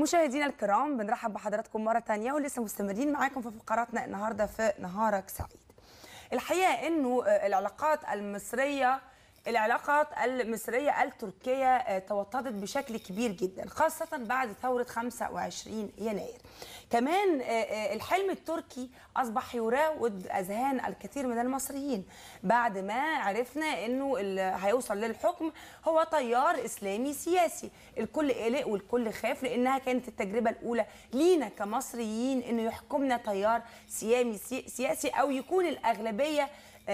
مشاهدينا الكرام بنرحب بحضراتكم مرة تانية ولسه مستمرين معاكم في فقراتنا النهاردة في نهارك سعيد. الحقيقة أنه العلاقات المصرية العلاقات المصرية التركية توطدت بشكل كبير جدا خاصة بعد ثورة 25 يناير. كمان الحلم التركي أصبح يراود أذهان الكثير من المصريين. بعد ما عرفنا أنه هيوصل للحكم هو تيار إسلامي سياسي. الكل قلق والكل خاف لأنها كانت التجربة الأولى لينا كمصريين أنه يحكمنا تيار سياسي أو يكون الأغلبية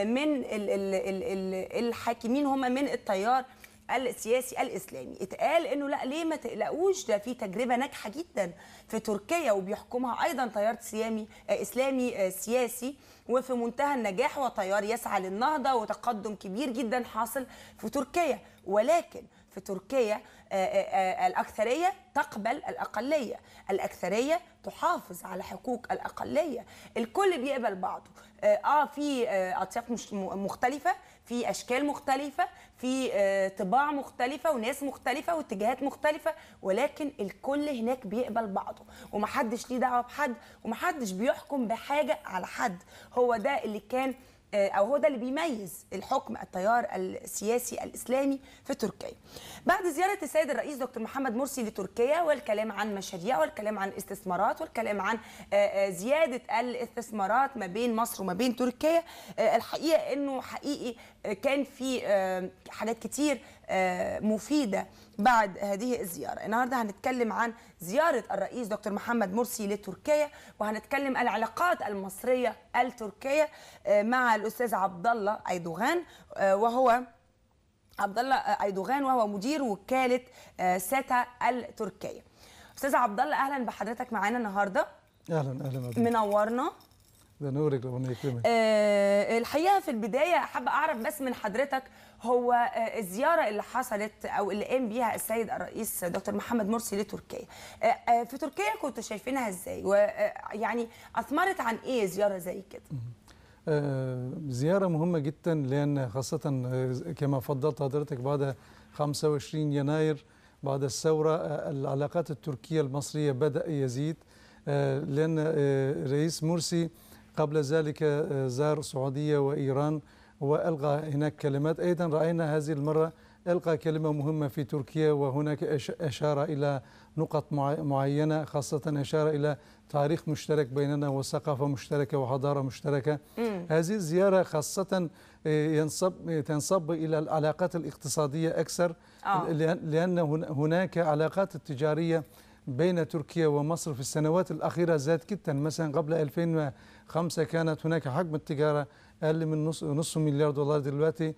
من ال ال ال ال الحاكمين هم من التيار السياسي الإسلامي. اتقال إنه لأ ليه ما تقلقوش؟ ده في تجربة ناجحة جدا في تركيا وبيحكمها أيضا تيار سيامي إسلامي سياسي وفي منتهى النجاح وتيار يسعى للنهضة وتقدم كبير جدا حاصل في تركيا. ولكن في تركيا الأكثرية تقبل الأقلية. الأكثرية تحافظ على حقوق الأقلية. الكل بيقبل بعضه. آه في أطياف مختلفة في أشكال مختلفة في طباع مختلفة وناس مختلفة واتجاهات مختلفة ولكن الكل هناك بيقبل بعضه. ومحدش ليه دعوة بحد ومحدش بيحكم بحاجة على حد. هو ده اللي كان أو هو ده اللي بيميز الحكم التيار السياسي الإسلامي في تركيا. بعد زيارة السيد الرئيس دكتور محمد مرسي لتركيا والكلام عن مشاريع والكلام عن استثمارات والكلام عن زيادة الاستثمارات ما بين مصر وما بين تركيا الحقيقة إنه حقيقي كان في حاجات كتير مفيدة بعد هذه الزيارة، النهارده هنتكلم عن زيارة الرئيس دكتور محمد مرسي لتركيا وهنتكلم العلاقات المصرية التركية مع الأستاذ عبد الله ايدوغان وهو عبد الله أيدوغان وهو مدير وكالة ساتا التركية. أستاذ عبد الله أهلا بحضرتك معانا النهارده. أهلا أهلا. منورنا. ده نورك ربنا يكرمك. أه الحقيقة في البداية حابة أعرف بس من حضرتك هو أه الزيارة اللي حصلت أو اللي قام بيها السيد الرئيس دكتور محمد مرسي لتركيا. أه في تركيا كنتوا شايفينها إزاي؟ ويعني أثمرت عن إيه زيارة زي كده؟ زيارة مهمة جدا لأن خاصة كما فضلت حضرتك بعد 25 يناير بعد الثورة العلاقات التركية المصرية بدأ يزيد لأن رئيس مرسي قبل ذلك زار السعودية وإيران وألقى هناك كلمات أيضا رأينا هذه المرة ألقى كلمة مهمة في تركيا وهناك أشار إلى نقط معينة خاصة أشار إلى تاريخ مشترك بيننا وثقافة مشتركة وحضارة مشتركة مم. هذه الزيارة خاصة ينصب تنصب إلى العلاقات الاقتصادية أكثر أوه. لأن هناك علاقات تجارية بين تركيا ومصر في السنوات الأخيرة زاد جدا مثلا قبل 2005 كانت هناك حجم التجارة أقل من نص, نص مليار دولار. دلوقتي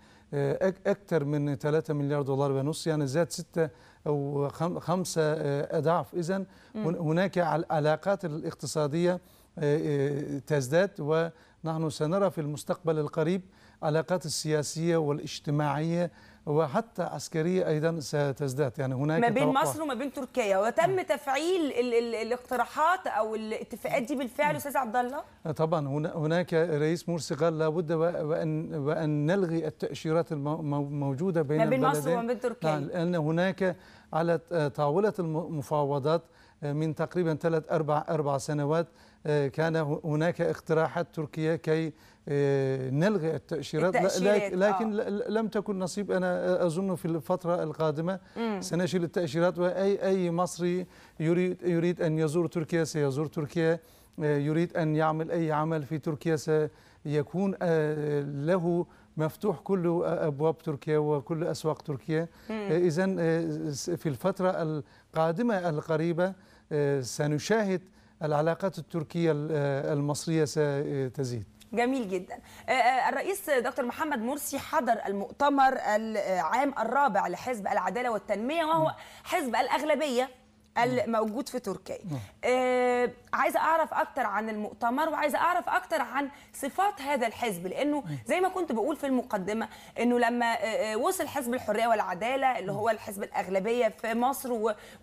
أكثر من 3 مليار دولار ونص يعني زاد ستة أو خمسة أضعاف. إذا هناك العلاقات الاقتصادية تزداد. ونحن سنرى في المستقبل القريب علاقات السياسية والاجتماعية وحتى عسكرية أيضا ستزداد. يعني هناك ما بين توقع. مصر وما بين تركيا وتم تفعيل ال ال الاقتراحات أو الاتفاقات دي بالفعل أستاذ عبد الله؟ طبعا. هناك رئيس مرسي قال لابد وأن, وأن نلغي التأشيرات الموجودة بين ما بين البلدين. مصر وما بين تركيا. لأن هناك على طاولة المفاوضات من تقريبا ثلاث أربع أربع سنوات كان هناك اقتراحات تركيا كي نلغي التأشيرات, التأشيرات لكن آه. لم تكن نصيب أنا أظن في الفترة القادمة مم. سنشيل التأشيرات وأي أي مصري يريد يريد أن يزور تركيا سيزور تركيا يريد أن يعمل أي عمل في تركيا سيكون له مفتوح كل أبواب تركيا وكل أسواق تركيا اذا في الفترة القادمة القريبة سنشاهد العلاقات التركية المصرية ستزيد. جميل جدا. الرئيس دكتور محمد مرسي حضر المؤتمر العام الرابع لحزب العدالة والتنمية وهو حزب الأغلبية. الموجود في تركيا. آه عايزة أعرف أكتر عن المؤتمر وعايزة أعرف أكتر عن صفات هذا الحزب. لأنه زي ما كنت بقول في المقدمة إنه لما آه وصل حزب الحرية والعدالة اللي هو الحزب الأغلبية في مصر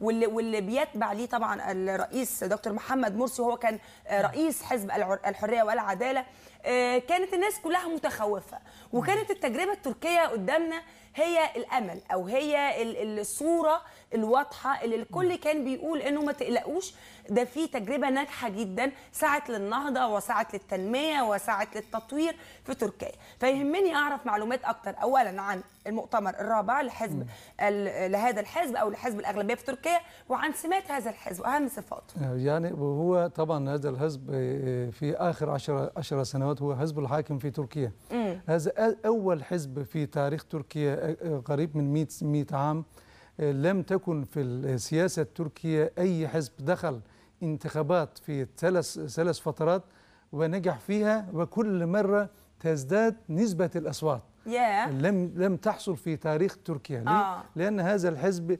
واللي, واللي بيتبع ليه طبعا الرئيس دكتور محمد مرسي وهو كان آه رئيس حزب الحرية والعدالة آه، كانت الناس كلها متخوفة. وكانت التجربة التركية قدامنا هي الأمل أو هي ال- الصورة الواضحة اللي الكل كان بيقول إنه ما تقلقوش. ده في تجربة ناجحة جدا سعت للنهضة وسعت للتنمية وسعت للتطوير في تركيا. فيهمني أعرف معلومات أكتر اولا عن المؤتمر الرابع لحزب لهذا الحزب أو لحزب الأغلبية في تركيا وعن سمات هذا الحزب. واهم صفاته. يعني هو طبعا هذا الحزب آه، في آخر عشر عشر سنوات هو حزب الحاكم في تركيا. مم. هذا أول حزب في تاريخ تركيا آه، آه، قريب من 100 100 عام آه، لم تكن في السياسة التركيه أي حزب دخل انتخابات في ثلاث ثلاث فترات ونجح فيها وكل مرة تزداد نسبة الأصوات يا لم لم تحصل في تاريخ تركيا ليه؟ آه. لأن هذا الحزب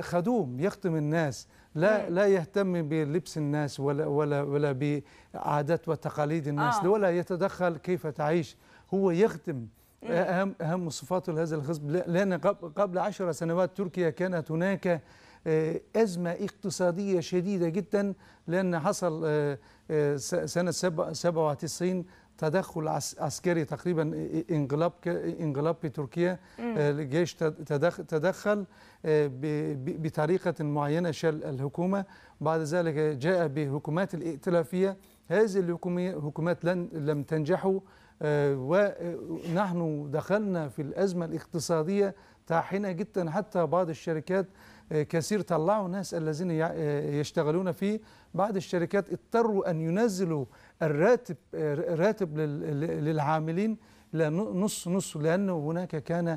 خدوم يخدم الناس لا مم. لا يهتم بلبس الناس ولا ولا ولا بعادات وتقاليد الناس آه. ولا يتدخل كيف تعيش هو يخدم أهم أهم صفاته لهذا الحزب لأن قبل عشر سنوات تركيا كانت هناك آه، أزمة اقتصادية شديدة جدا لأن حصل آه، آه، سنة سبع- 97 تدخل عس- عسكري تقريبا انقلاب انقلاب في تركيا. الجيش تد- تدخ- تدخل بطريقة معينة شل الحكومة. بعد ذلك جاء بحكومات الائتلافية. هذه الحكومات لم تنجحوا. ونحن دخلنا في الأزمة الاقتصادية طاحنة جدا. حتى بعض الشركات آه، كثير طلعوا ناس الذين آه، يشتغلون فيه. بعض الشركات اضطروا أن ينزلوا الراتب آه، راتب لل- لل- للعاملين لنص نص لأنه هناك كان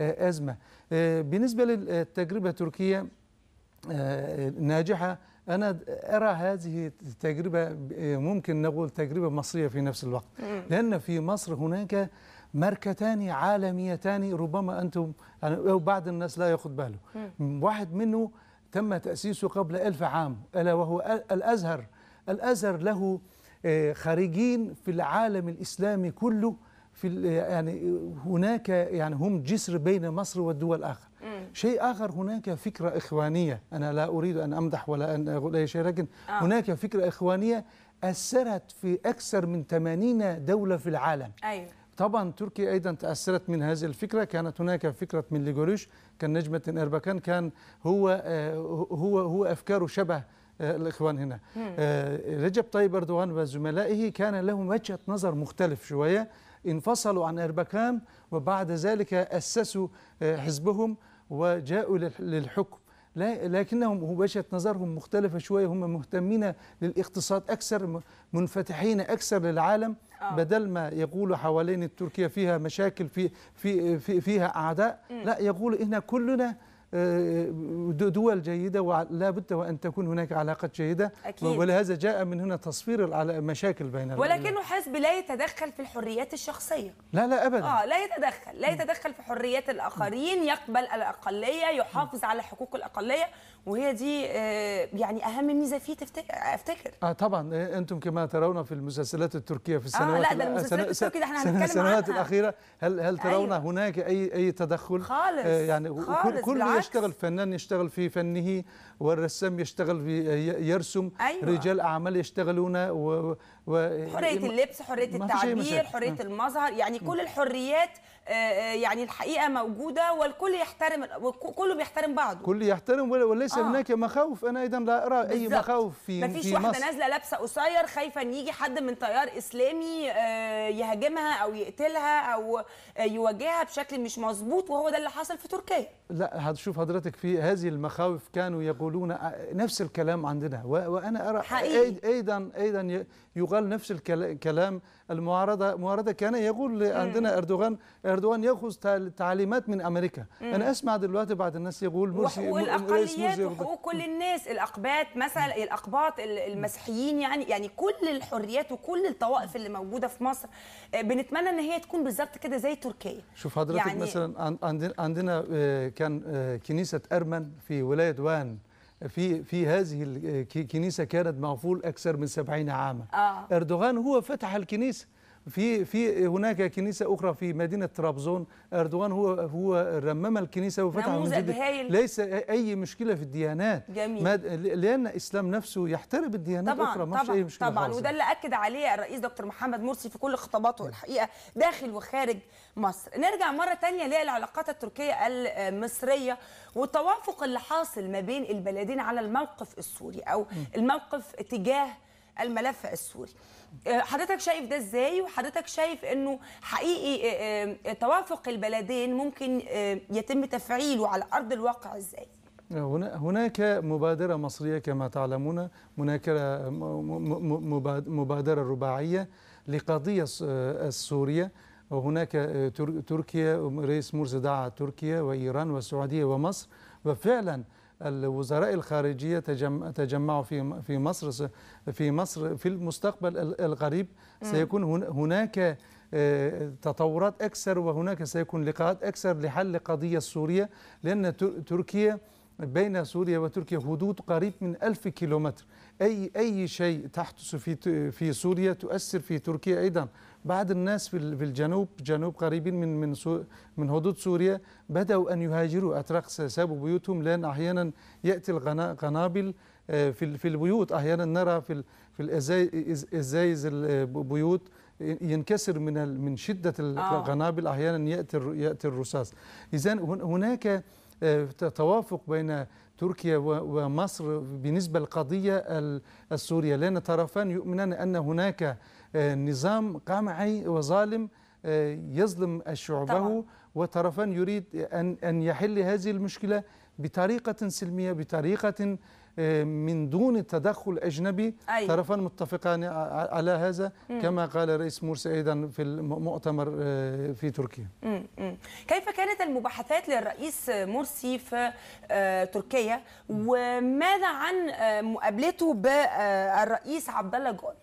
آه، أزمة. آه، بالنسبة للتجربة التركية آه، ناجحة. أنا أرى هذه التجربة ممكن نقول تجربة مصرية في نفس الوقت. لأن في مصر هناك ماركتان عالميتان ربما أنتم أو بعض الناس لا ياخذ باله. واحد منه تم تأسيسه قبل ألف عام ألا وهو الأزهر. الأزهر له آه، خارجين في العالم الإسلامي كله في يعني هناك يعني هم جسر بين مصر والدول الآخر شيء آخر هناك فكرة إخوانية. أنا لا أريد أن أمدح ولا أن أقول أي شيء لكن آه. هناك فكرة إخوانية أثرت في أكثر من 80 دولة في العالم. أيوه. طبعا تركيا أيضا تأثرت من هذه الفكرة. كانت هناك فكرة من ليجوريش كان نجمة اربكان كان هو آه، هو هو افكاره شبه آه، الإخوان هنا. آه، رجب طيب أردوغان وزملائه كان لهم وجهة نظر مختلف شوية. انفصلوا عن اربكان وبعد ذلك أسسوا آه، حزبهم. وجاءوا للح- للحكم. لا- لكنهم وجهه نظرهم مختلفة شوية. هم مهتمين للاقتصاد أكثر م- منفتحين أكثر للعالم. آه. بدل ما يقولوا حوالين تركيا فيها مشاكل في في, في فيها أعداء. لا يقولوا إحنا كلنا دول جيدة ولا بد وأن تكون هناك علاقات جيدة. أكيد. ولهذا جاء من هنا العلا- المشاكل بين ولكنه حزب لا يتدخل في الحريات الشخصية. لا لا ابدا. آه لا يتدخل. لا يتدخل في حريات الآخرين يقبل الأقلية يحافظ على حقوق الأقلية. وهي دي آه، يعني أهم ميزة فيه تفتكر أفتكر. آه طبعا. آه، أنتم كما ترون في المسلسلات التركية في السنوات لا، ده المسلسلات التركية ده إحنا هنتكلم السنوات. الأخيرة. هل هل ترون أيوة. هناك اي أي تدخل؟ خالص، آه يعني خالص، كل. يشتغل فنان يشتغل في فنه والرسام يشتغل في يرسم أيوة. رجال أعمال يشتغلون و, و حرية اللبس حرية التعبير. حرية. المظهر يعني كل الحريات آه، آه، يعني الحقيقة موجودة والكل يحترم كله بيحترم بعضه كل يحترم وليس آه. هناك مخاوف أنا أيضا لا أرى أي بالظبط. مخاوف في مفيش في واحدة نازلة لابسة قصير خايفة إن يجي حد من تيار إسلامي آه، يهاجمها أو يقتلها أو يواجهها بشكل مش مظبوط وهو ده اللي حصل في تركيا لا هتشوف حضرتك في هذه المخاوف كانوا يقولون نفس الكلام عندنا. وأنا أرى حقيقي. أيضا أيضا يقال نفس الكلا- الكلام المعارضة. معارضة كان يقول عندنا إردوغان إردوغان يأخذ تع- تعليمات من أمريكا. أنا أسمع دلوقتي بعض الناس يقول مرسي وحقوق م- رئيس الاقليات مرسي وحقوق كل الناس الأقباط مثلا الأقباط ال- المسيحيين يعني يعني كل الحريات وكل الطوائف اللي موجودة في مصر آه، بنتمنى إن هي تكون بالظبط كده زي تركيا. شوف حضرتك يعني- مثلا عن- عندنا عندنا آه، كان آه، كنيسة أرمن في ولاية وان في في هذه الكنيسة كانت مقفول أكثر من سبعين عاما آه. أردوغان هو فتح الكنيسة في في هناك كنيسة أخرى في مدينة طرابزون أردوغان هو هو رمم الكنيسة وفتح نموذج. ليس أي مشكلة في الديانات جميل. ما لأن الإسلام نفسه يحترم الديانات طبعا الاخرى ما فيش أي طبعا مشكلة طبعا. وده اللي أكد عليه الرئيس دكتور محمد مرسي في كل خطاباته الحقيقة داخل وخارج مصر نرجع مرة تانية للعلاقات التركية المصرية والتوافق اللي حاصل ما بين البلدين على الموقف السوري أو الموقف تجاه الملف السوري. آه، حضرتك شايف ده إزاي؟ وحضرتك شايف إنه حقيقي آه، آه، توافق البلدين ممكن يتم تفعيله على أرض الواقع إزاي؟ هنا- هناك مبادرة مصرية كما تعلمون مبادرة رباعية لقضية الس- السورية وهناك تر- تركيا رئيس مرسي دعا تركيا وإيران والسعودية ومصر. وفعلا الوزراء الخارجية تجم- تجمعوا في في مصر في مصر في المستقبل ال- القريب سيكون هن- هناك آه، تطورات أكثر وهناك سيكون لقاءات أكثر لحل قضية سوريا لأن تر- تركيا بين سوريا وتركيا حدود قريب من ألف كيلومتر. أي أي شيء تحدث في في سوريا تؤثر في تركيا أيضا. بعض الناس في ال- في الجنوب جنوب قريبين من من من حدود سوريا بدأوا أن يهاجروا أتراك سابوا بيوتهم. لأن أحيانا يأتي القنا- القنابل آه، في في البيوت. أحيانا نرى في في الأزايز البيوت ينكسر من من شدة القنابل. أحيانا يأتي يأتي الرصاص. إذا هناك آه، توافق بين تركيا ومصر بالنسبة للقضية ال- السورية لأن الطرفان يؤمنان أن هناك آه، نظام قمعي وظالم آه، يظلم شعبه. وطرفان يريد أن يحل هذه المشكلة بطريقة سلمية بطريقة آه، من دون تدخل أجنبي أيوة. طرفان متفقان على هذا كما قال رئيس مرسي أيضا في المؤتمر آه، في تركيا مم. مم. كيف كانت المباحثات للرئيس مرسي في آه، تركيا وماذا عن آه، مقابلته بالرئيس عبد الله جول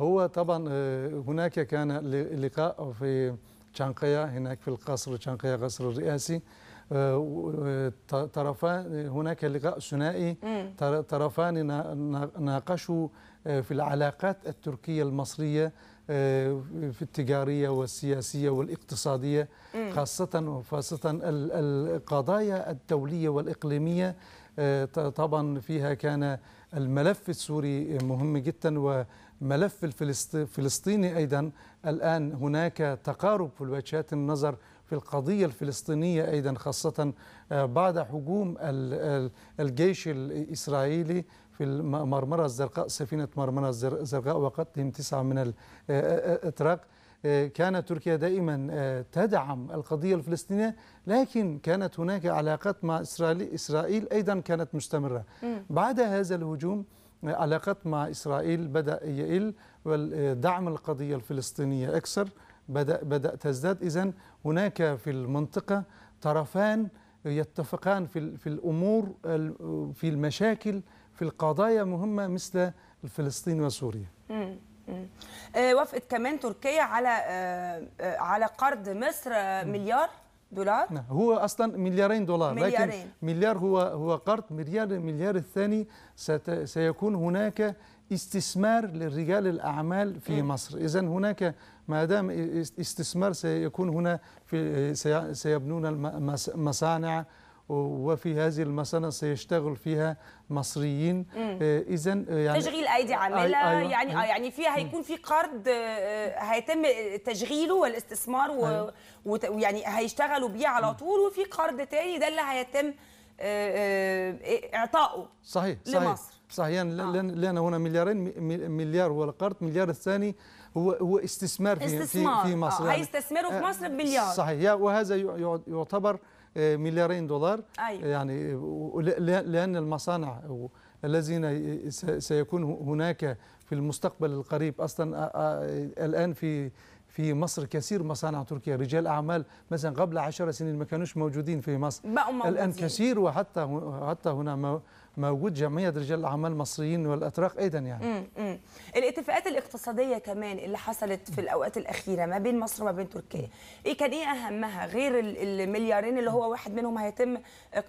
هو طبعا آه، هناك كان لقاء في تشانقيا هناك في القصر تشانقيا قصر الرئاسي آه، طرفان هناك لقاء ثنائي. طر- طرفان نا- نا- ناقشوا آه، في العلاقات التركية المصرية آه، في التجارية والسياسية والاقتصادية. خاصة وخاصة ال- القضايا الدولية والإقليمية آه، طبعا فيها كان الملف السوري مهم جدا وملف الفلسط- الفلسطيني أيضا. الآن هناك تقارب في وجهات النظر في القضية الفلسطينية أيضا خاصة آه، بعد هجوم ال- ال- الجيش الإسرائيلي في المرمرة الزرقاء سفينة مرمرة الزر- الزرقاء وقتلهم تسعة من الأتراك. آه، كانت تركيا دائما آه، تدعم القضية الفلسطينية لكن كانت هناك علاقات مع إسرائيل إسرائيل أيضا كانت مستمرة. بعد هذا الهجوم آه، علاقات مع إسرائيل بدأ يقل ودعم القضية الفلسطينية أكثر. بدأ بدأ تزداد إذن هناك في المنطقة طرفان يتفقان في في الأمور ال- في المشاكل في القضايا مهمة مثل فلسطين وسوريا. آه، وافقت كمان تركيا على آه، آه، على قرض مصر مليار دولار نعم هو أصلا مليارين دولار لكن مليارين. مليار هو هو قرض مليار المليار الثاني سيكون هناك استثمار لرجال الأعمال في مصر. اذا هناك ما دام استثمار سيكون هنا في سي- سيبنون المصانع وفي هذه المصانع سيشتغل فيها مصريين. اذا يعني تشغيل أيدي عاملة. أي- أيوة. يعني آه يعني فيها هيكون في قرض آه، هيتم تشغيله والاستثمار و- أيوة. ويعني هيشتغلوا بيه على طول. وفي قرض تاني ده اللي هيتم آه، آه، اعطائه صحيح لمصر. صحيح يعني آه. لأن لأن هنا مليارين مليار هو القرض مليار الثاني هو هو استثمار في استثمار. في, في مصر. آه، هيستثمروا في آه، مصر بمليار. صحيح وهذا يع- يعتبر مليارين دولار. أيوة. يعني لأن المصانع الذين سيكون هناك في المستقبل القريب أصلا الآن في في مصر كثير مصانع تركيا رجال أعمال مثلا قبل عشر سنين ما كانوش موجودين في مصر. بقوا موجودين. الان كثير وحتى حتى هنا موجود جمعية رجال الأعمال المصريين والأتراك أيضا يعني. مم، مم. الاتفاقات الاقتصادية كمان اللي حصلت في الأوقات الأخيرة ما بين مصر وما بين تركيا إيه كان إيه أهمها غير ال- المليارين اللي هو واحد منهم هيتم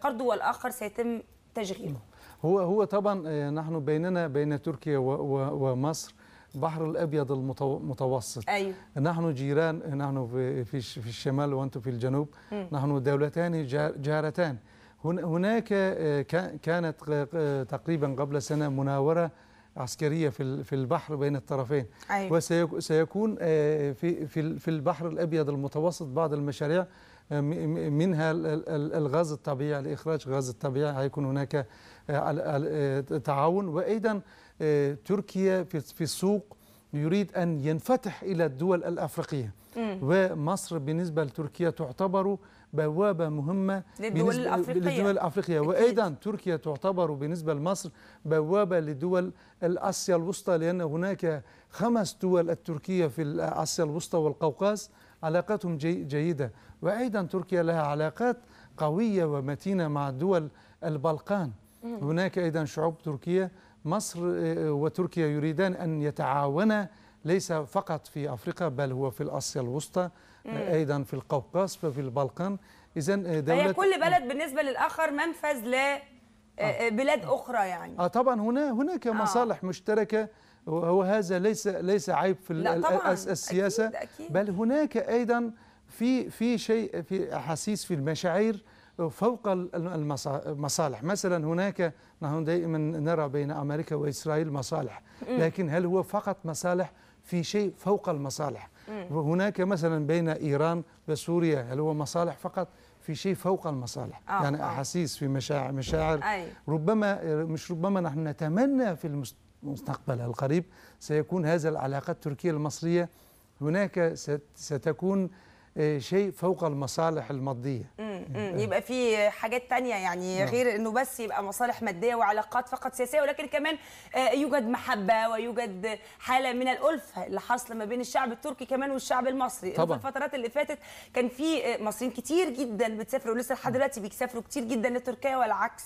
قرضه والآخر سيتم تشغيله؟ هو هو طبعا آه، نحن بيننا بين تركيا ومصر البحر الأبيض المتوسط. أيوه نحن جيران نحن في في الشمال وأنتم في الجنوب. مم. نحن دولتان جار- جارتان. هناك آه، كا- كانت آه، تقريبا قبل سنة مناورة عسكرية في ال- في البحر بين الطرفين. أيوه. وسيكون في في في البحر الأبيض المتوسط بعض المشاريع آه، منها ال- ال- الغاز الطبيعي لاخراج غاز الطبيعي. هيكون هناك آه، آه، تعاون. وأيضا آه، تركيا في في السوق يريد أن ينفتح إلى الدول الأفريقية. مم. ومصر بالنسبة لتركيا تعتبر بوابة مهمة للدول بالنسبة- الأفريقية. للدول الأفريقية أكيد. وأيضا تركيا تعتبر بالنسبة لمصر بوابة لدول الآسيا الوسطى لأن هناك خمس دول التركية في اسيا الوسطى والقوقاز علاقاتهم جي جيدة وأيضا تركيا لها علاقات قوية ومتينة مع دول البلقان هناك أيضا شعوب تركية مصر آه، وتركيا يريدان أن يتعاونا ليس فقط في أفريقيا بل هو في اسيا الوسطى آه، أيضا في القوقاز ففي البلقان. اذا فهي دولة كل بلد بالنسبة للآخر منفذ لبلاد أخرى يعني. آه طبعا هنا هناك آه. مصالح مشتركة. وهذا ليس ليس عيب في ال- لا ال- طبعا. الس- السياسة. أكيد أكيد. بل هناك أيضا في في شيء في احاسيس في المشاعر فوق ال- المصا- المصالح. مثلا هناك نحن دائما نرى بين أمريكا وإسرائيل مصالح. لكن هل هو فقط مصالح؟ في شيء فوق المصالح. وهناك مثلا بين إيران وسوريا هل هو مصالح فقط؟ في شيء فوق المصالح. آه، يعني آه. أحاسيس في مشاعر مشاعر. أيوه ربما مش ربما نحن نتمنى في المس- المستقبل القريب سيكون هذا العلاقات التركية المصرية. هناك ست- ستكون شيء فوق المصالح المادية. مم، مم. يبقى في حاجات تانية يعني غير إنه بس يبقى مصالح مادية وعلاقات فقط سياسية ولكن كمان آه، يوجد محبة ويوجد حالة من الألفة اللي حاصلة ما بين الشعب التركي كمان والشعب المصري. طبعاً. في الفترات اللي فاتت كان في آه، مصريين كتير جدا بتسافروا ولسه لحد دلوقتي بيسافروا كتير جدا لتركيا والعكس.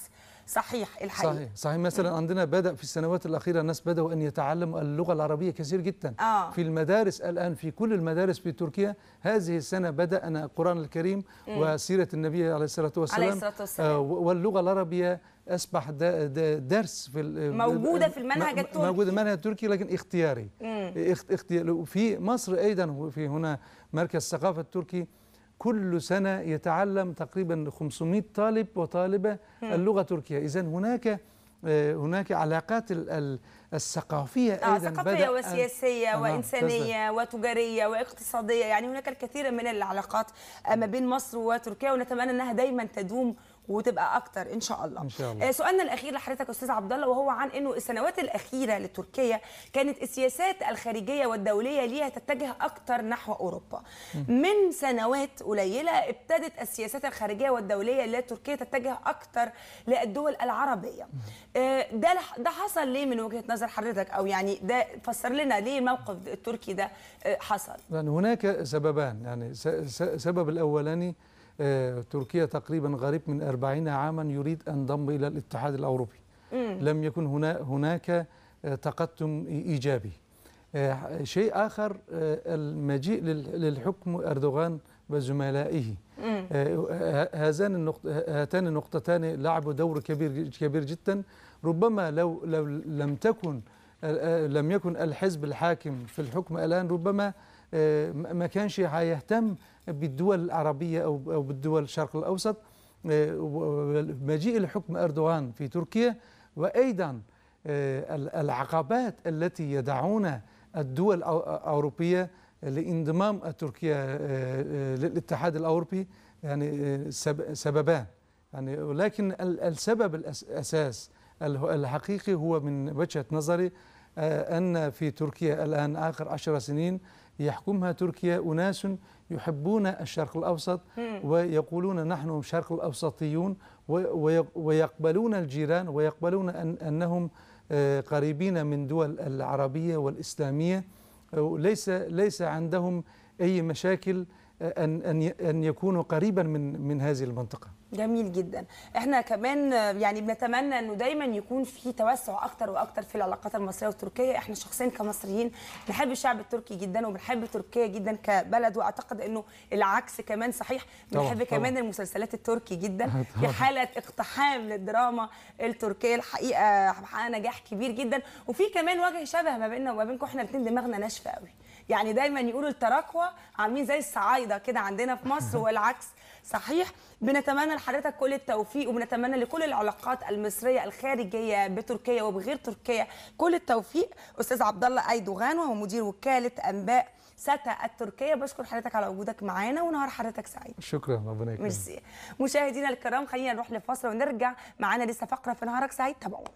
صحيح الحقيقة. صحيح. صحيح. مثلا عندنا بدأ في السنوات الأخيرة الناس بدأوا أن يتعلموا اللغة العربية كثير جدا. آه. في المدارس الآن في كل المدارس في تركيا هذه السنة بدأنا القرآن الكريم وسيرة النبي عليه الصلاة والسلام. عليه الصلاة والسلام. آه، واللغة العربية أصبح د- د- درس في موجودة في المنهج م- التركي. موجودة المنهج التركي لكن اختياري. اخت- اختياري وفي مصر أيضا وفي هنا مركز الثقافة التركي كل سنة يتعلم تقريبا 500 طالب وطالبة اللغة التركية إذا هناك آه، هناك علاقات ال- ال- الثقافية آه أيضا ثقافية وسياسية آه، وإنسانية وتجارية واقتصادية. يعني هناك الكثير من العلاقات آه، ما بين مصر وتركيا ونتمنى أنها دايما تدوم وتبقى أكتر إن شاء الله. إن شاء الله. آه، سؤالنا الأخير لحضرتك أستاذ عبد الله وهو عن إنه السنوات الأخيرة لتركيا كانت السياسات الخارجية والدولية ليها تتجه أكتر نحو أوروبا. من سنوات قليلة ابتدت السياسات الخارجية والدولية لتركيا تتجه أكتر للدول العربية. آه، ده ده حصل ليه من وجهة نظر حضرتك؟ أو يعني ده فسر لنا ليه الموقف التركي ده آه، حصل؟ يعني هناك سببان يعني س- س- السبب الأولاني آه، تركيا تقريبا قريب من 40 عاما يريد أن تنضم إلى الاتحاد الأوروبي. لم يكن هنا هناك آه، تقدم إيجابي. آه، شيء آخر آه، المجيء لل- للحكم أردوغان وزملائه. آه، هذان النقط هاتان النقطتان لعبوا دور كبير كبير جدا. ربما لو لو لم تكن آه، لم يكن الحزب الحاكم في الحكم الآن ربما آه، ما كانش هيهتم بالدول العربية أو بالدول الشرق الأوسط. آه، مجيء الحكم أردوغان في تركيا وأيضا آه، ال- العقبات التي يدعون الدول الأو- الأوروبية لانضمام تركيا آه، آه، للاتحاد الأوروبي يعني آه، سب- سببان. يعني ولكن ال- السبب الأساس الحقيقي هو من وجهة نظري آه، أن في تركيا الآن آخر عشر سنين يحكمها تركيا أناس يحبون الشرق الأوسط ويقولون نحن شرق الأوسطيون ويقبلون الجيران ويقبلون أن أنهم آه، قريبين من دول العربية والإسلامية. ليس ليس عندهم أي مشاكل أن أن أن يكونوا قريبا من من هذه المنطقة. جميل جدا. إحنا كمان يعني بنتمنى إنه دايما يكون في توسع أكتر وأكتر في العلاقات المصرية والتركية. إحنا شخصيا كمصريين بنحب الشعب التركي جدا وبنحب تركيا جدا كبلد وأعتقد إنه العكس كمان صحيح. بنحب كمان طبعاً. المسلسلات التركي جدا. في طبعاً. حالة اقتحام للدراما التركية الحقيقة محققه نجاح كبير جدا. وفي كمان وجه شبه ما بيننا وما بينكم. إحنا الاثنين دماغنا ناشفة قوي. يعني دايما يقولوا التراكوة عاملين زي الصعايدة كده عندنا في مصر والعكس. صحيح بنتمنى لحضرتك كل التوفيق وبنتمنى لكل العلاقات المصرية الخارجية بتركيا وبغير تركيا كل التوفيق. أستاذ عبد الله أيدوغان وهو مدير وكالة أنباء ستا التركية. بشكر حضرتك على وجودك معانا ونهار حضرتك سعيد. شكرا ربنا يكرمك. ميرسي. مشاهدينا الكرام خلينا نروح لفاصل ونرجع. معانا لسه فقرة في نهارك سعيد تابعونا.